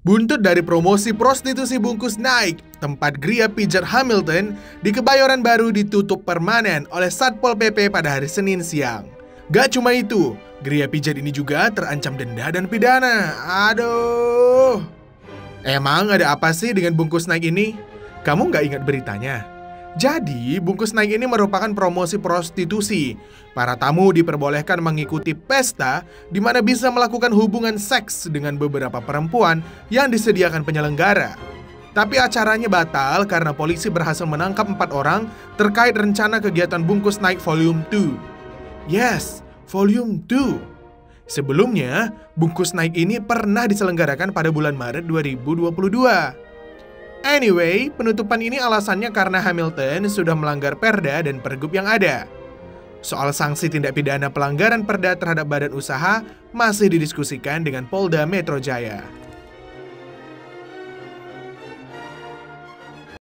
Buntut dari promosi prostitusi bungkus naik, tempat Gria Pijat Hamilton di Kebayoran Baru ditutup permanen oleh Satpol PP pada hari Senin siang. Gak cuma itu, Gria Pijat ini juga terancam denda dan pidana. Aduh. Emang ada apa sih dengan bungkus naik ini? Kamu nggak ingat beritanya? Jadi, bungkus naik ini merupakan promosi prostitusi. Para tamu diperbolehkan mengikuti pesta di mana bisa melakukan hubungan seks dengan beberapa perempuan yang disediakan penyelenggara. Tapi acaranya batal karena polisi berhasil menangkap empat orang terkait rencana kegiatan bungkus naik volume 2. Yes, volume 2. Sebelumnya, bungkus naik ini pernah diselenggarakan pada bulan Maret 2022. Anyway, penutupan ini alasannya karena Hamilton sudah melanggar perda dan pergub yang ada. Soal sanksi tindak pidana pelanggaran perda terhadap badan usaha masih didiskusikan dengan Polda Metro Jaya.